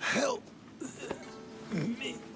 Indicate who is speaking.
Speaker 1: Help me.